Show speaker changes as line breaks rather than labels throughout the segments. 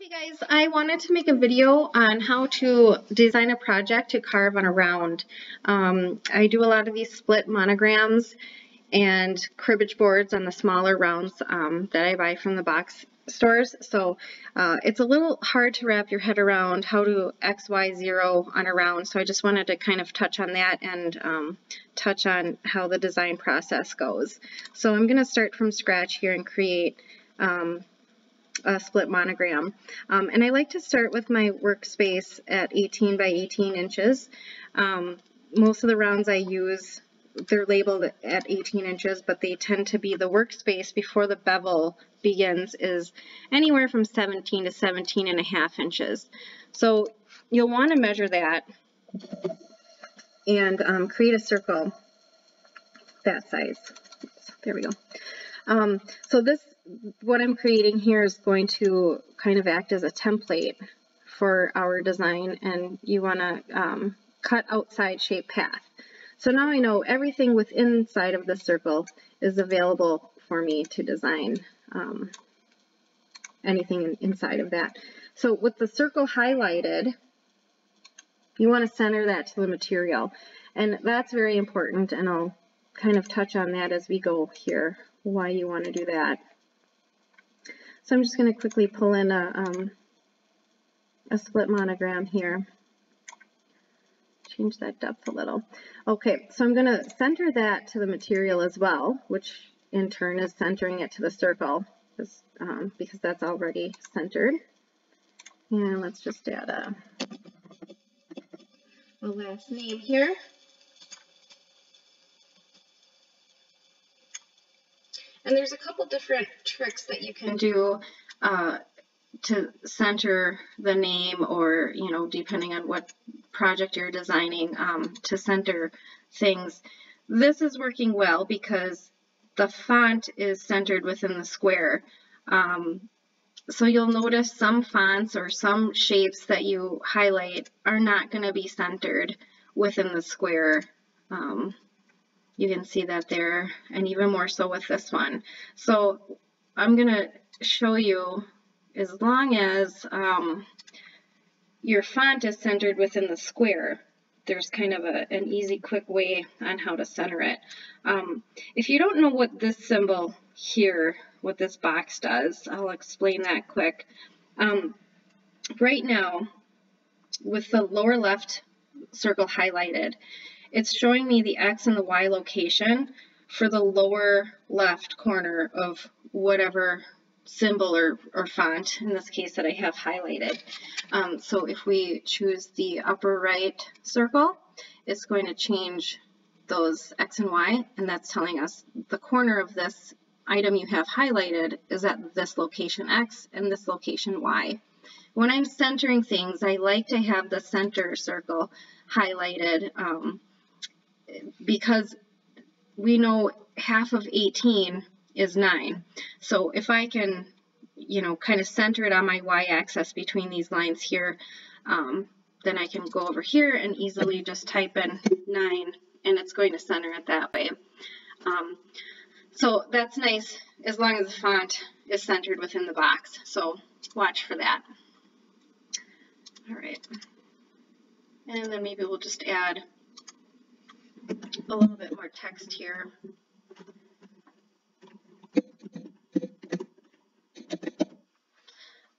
Hey guys, I wanted to make a video on how to design a project to carve on a round. Um, I do a lot of these split monograms and cribbage boards on the smaller rounds um, that I buy from the box stores. So uh, it's a little hard to wrap your head around how to X, Y, zero on a round. So I just wanted to kind of touch on that and um, touch on how the design process goes. So I'm going to start from scratch here and create um, a split monogram. Um, and I like to start with my workspace at 18 by 18 inches. Um, most of the rounds I use, they're labeled at 18 inches, but they tend to be the workspace before the bevel begins is anywhere from 17 to 17 and a half inches. So you'll want to measure that and um, create a circle that size. There we go. Um, so this what I'm creating here is going to kind of act as a template for our design and you want to um, cut outside shape path. So now I know everything within inside of the circle is available for me to design um, anything inside of that. So with the circle highlighted, you want to center that to the material. And that's very important, and I'll kind of touch on that as we go here, why you want to do that. So I'm just going to quickly pull in a, um, a split monogram here. Change that depth a little. Okay, so I'm going to center that to the material as well, which in turn is centering it to the circle because, um, because that's already centered. And let's just add a, a last name here. And there's a couple different tricks that you can do uh, to center the name or, you know, depending on what project you're designing, um, to center things. This is working well because the font is centered within the square. Um, so you'll notice some fonts or some shapes that you highlight are not going to be centered within the square. Um, you can see that there, and even more so with this one. So I'm going to show you as long as um, your font is centered within the square, there's kind of a, an easy, quick way on how to center it. Um, if you don't know what this symbol here, what this box does, I'll explain that quick. Um, right now, with the lower left circle highlighted, it's showing me the X and the Y location for the lower left corner of whatever symbol or, or font, in this case that I have highlighted. Um, so if we choose the upper right circle, it's going to change those X and Y, and that's telling us the corner of this item you have highlighted is at this location X and this location Y. When I'm centering things, I like to have the center circle highlighted um, because we know half of 18 is 9. So if I can, you know, kind of center it on my y-axis between these lines here, um, then I can go over here and easily just type in 9 and it's going to center it that way. Um, so that's nice as long as the font is centered within the box. So watch for that. All right. And then maybe we'll just add a little bit more text here.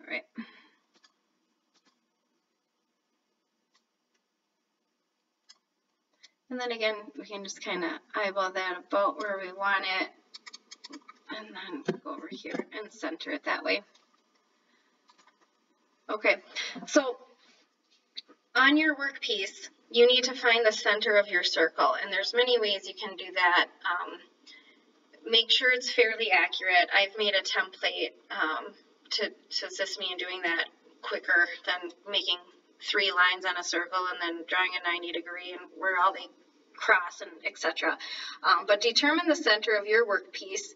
All right. And then again, we can just kind of eyeball that about where we want it and then go over here and center it that way. Okay, so on your workpiece, you need to find the center of your circle, and there's many ways you can do that. Um, make sure it's fairly accurate. I've made a template um, to, to assist me in doing that quicker than making three lines on a circle and then drawing a 90 degree and where all they cross and etc. Um, but determine the center of your workpiece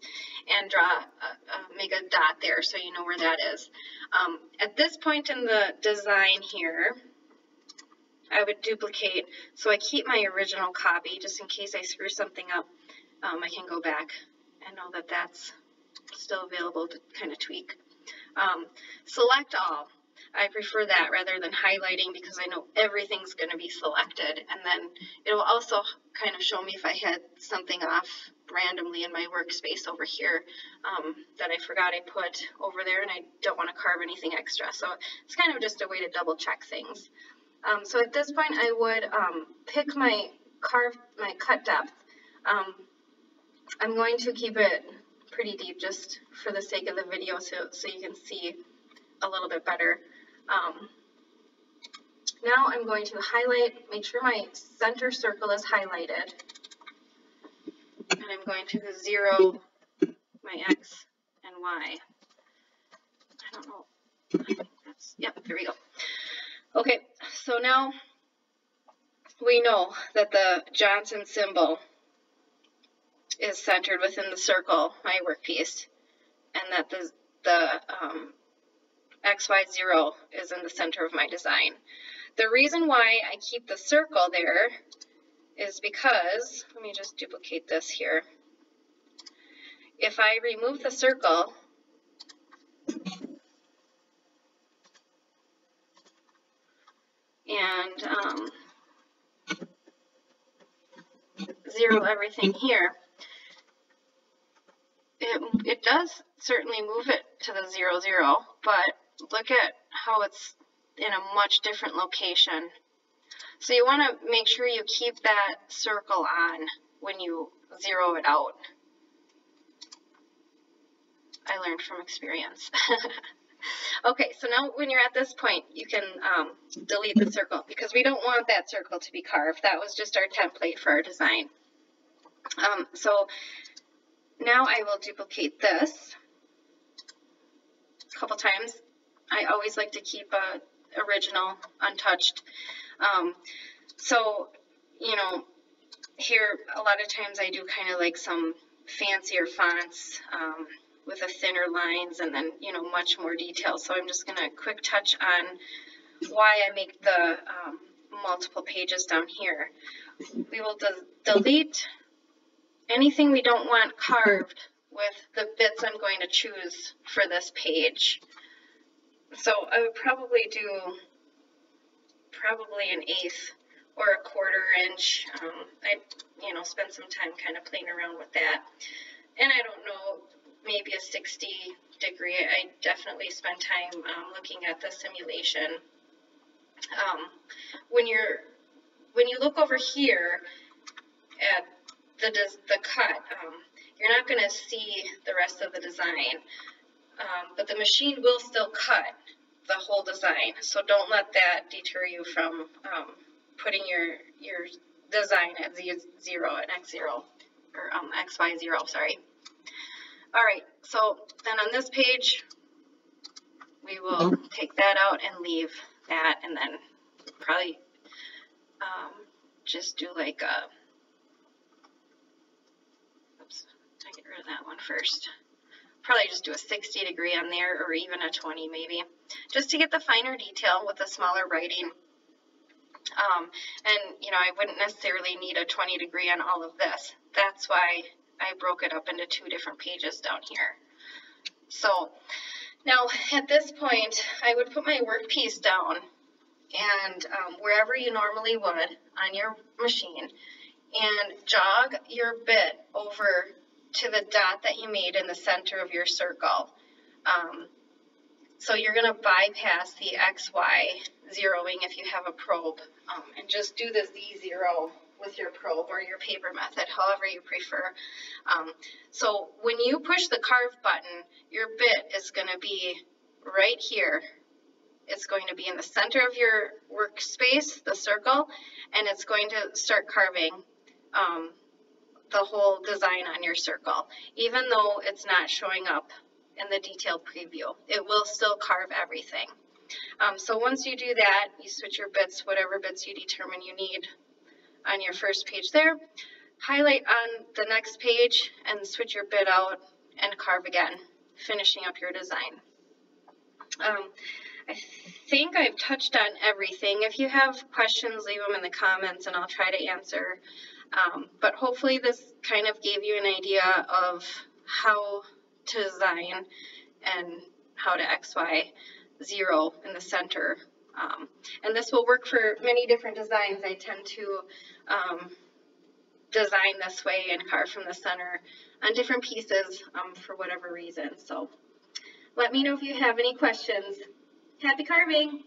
and draw, a, a, make a dot there so you know where that is. Um, at this point in the design here, I would duplicate. So I keep my original copy just in case I screw something up. Um, I can go back and know that that's still available to kind of tweak. Um, select all. I prefer that rather than highlighting because I know everything's going to be selected. And then it'll also kind of show me if I had something off randomly in my workspace over here um, that I forgot I put over there and I don't want to carve anything extra. So it's kind of just a way to double check things. Um, so at this point I would um, pick my carve, my cut depth. Um, I'm going to keep it pretty deep just for the sake of the video so, so you can see a little bit better. Um, now I'm going to highlight, make sure my center circle is highlighted. And I'm going to zero my X and Y. I don't know. That's, yep, there we go. Okay, so now we know that the Johnson symbol is centered within the circle, my workpiece, and that the, the um, XY0 is in the center of my design. The reason why I keep the circle there is because, let me just duplicate this here. If I remove the circle, and um, zero everything here, it, it does certainly move it to the zero zero, but look at how it's in a much different location. So you want to make sure you keep that circle on when you zero it out. I learned from experience. okay, so now when you're at this point, you can um, delete the circle because we don't want that circle to be carved. That was just our template for our design. Um, so now I will duplicate this a couple times I always like to keep a original untouched. Um, so, you know, here a lot of times I do kind of like some fancier fonts um, with the thinner lines and then, you know, much more detail. So I'm just going to quick touch on why I make the um, multiple pages down here. We will de delete anything we don't want carved with the bits I'm going to choose for this page. So I would probably do probably an eighth or a quarter inch. Um, I, you know, spend some time kind of playing around with that. And I don't know, maybe a 60 degree. I definitely spend time um, looking at the simulation. Um, when you're, when you look over here at the, the cut, um, you're not going to see the rest of the design um, but the machine will still cut the whole design. So don't let that deter you from um, putting your your design at z zero and x zero or um, x y zero. Sorry. All right. So then on this page, we will take that out and leave that, and then probably um, just do like a. Oops, I get rid of that one first probably just do a 60 degree on there or even a 20 maybe, just to get the finer detail with the smaller writing. Um, and, you know, I wouldn't necessarily need a 20 degree on all of this. That's why I broke it up into two different pages down here. So now at this point, I would put my workpiece down and um, wherever you normally would on your machine and jog your bit over to the dot that you made in the center of your circle. Um, so you're going to bypass the XY zeroing if you have a probe um, and just do the Z0 with your probe or your paper method, however you prefer. Um, so when you push the carve button, your bit is going to be right here. It's going to be in the center of your workspace, the circle, and it's going to start carving um, the whole design on your circle, even though it's not showing up in the detailed preview. It will still carve everything. Um, so once you do that, you switch your bits, whatever bits you determine you need on your first page there. Highlight on the next page and switch your bit out and carve again, finishing up your design. Um, I think I've touched on everything. If you have questions, leave them in the comments and I'll try to answer. Um, but hopefully this kind of gave you an idea of how to design and how to XY zero in the center. Um, and this will work for many different designs. I tend to um, design this way and carve from the center on different pieces um, for whatever reason. So let me know if you have any questions. Happy carving!